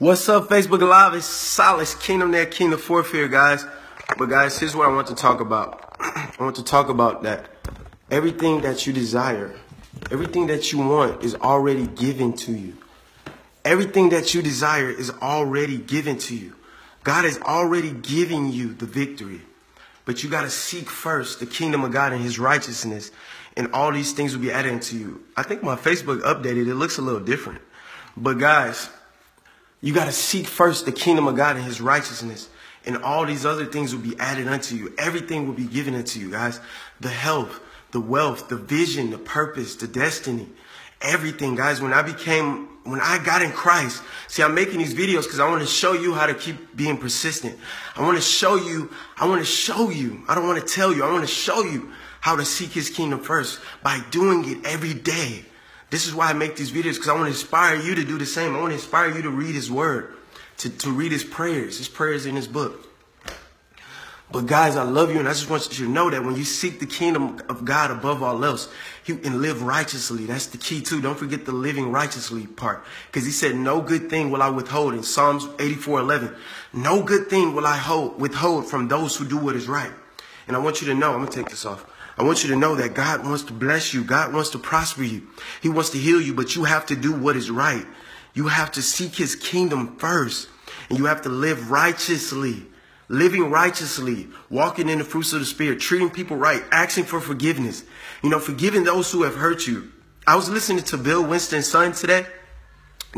What's up, Facebook Live? It's Silas Kingdom there, Kingdom Forfear, guys. But guys, here's what I want to talk about. I want to talk about that everything that you desire, everything that you want is already given to you. Everything that you desire is already given to you. God is already giving you the victory. But you got to seek first the kingdom of God and his righteousness, and all these things will be added to you. I think my Facebook updated, it looks a little different. But guys, you got to seek first the kingdom of God and his righteousness. And all these other things will be added unto you. Everything will be given unto you, guys. The health, the wealth, the vision, the purpose, the destiny. Everything, guys. When I became, when I got in Christ, see, I'm making these videos because I want to show you how to keep being persistent. I want to show you, I want to show you. I don't want to tell you. I want to show you how to seek his kingdom first by doing it every day. This is why I make these videos because I want to inspire you to do the same. I want to inspire you to read his word, to, to read his prayers, his prayers in his book. But guys, I love you and I just want you to know that when you seek the kingdom of God above all else, he and live righteously. That's the key too. Don't forget the living righteously part. Because he said, no good thing will I withhold in Psalms 84, 11. No good thing will I hold, withhold from those who do what is right. And I want you to know, I'm going to take this off. I want you to know that God wants to bless you. God wants to prosper you. He wants to heal you, but you have to do what is right. You have to seek his kingdom first. And you have to live righteously. Living righteously, walking in the fruits of the spirit, treating people right, asking for forgiveness. You know, forgiving those who have hurt you. I was listening to Bill Winston's son today.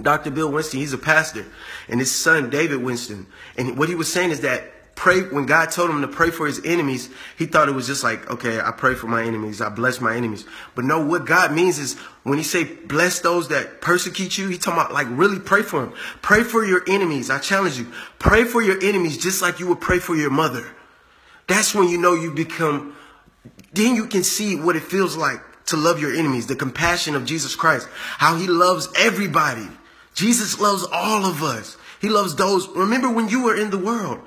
Dr. Bill Winston, he's a pastor, and his son, David Winston. And what he was saying is that pray when God told him to pray for his enemies, he thought it was just like, okay, I pray for my enemies, I bless my enemies. But no, what God means is when he say bless those that persecute you, he talking about like really pray for them. Pray for your enemies. I challenge you. Pray for your enemies just like you would pray for your mother. That's when you know you become then you can see what it feels like to love your enemies, the compassion of Jesus Christ, how he loves everybody. Jesus loves all of us. He loves those. Remember when you were in the world,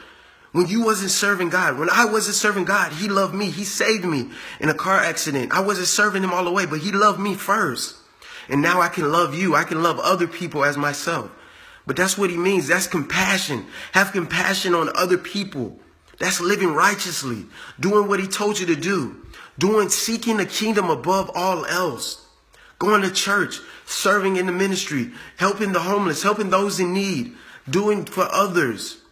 when you wasn't serving God, when I wasn't serving God, he loved me. He saved me in a car accident. I wasn't serving him all the way, but he loved me first. And now I can love you. I can love other people as myself. But that's what he means. That's compassion. Have compassion on other people. That's living righteously, doing what he told you to do, doing, seeking the kingdom above all else, going to church, serving in the ministry, helping the homeless, helping those in need, doing for others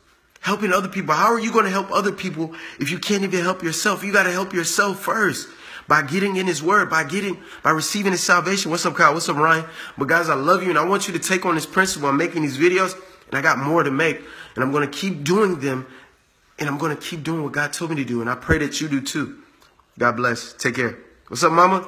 helping other people. How are you going to help other people if you can't even help yourself? You got to help yourself first by getting in his word, by getting, by receiving his salvation. What's up, Kyle? What's up, Ryan? But guys, I love you and I want you to take on this principle. I'm making these videos and I got more to make and I'm going to keep doing them and I'm going to keep doing what God told me to do. And I pray that you do too. God bless. Take care. What's up, mama?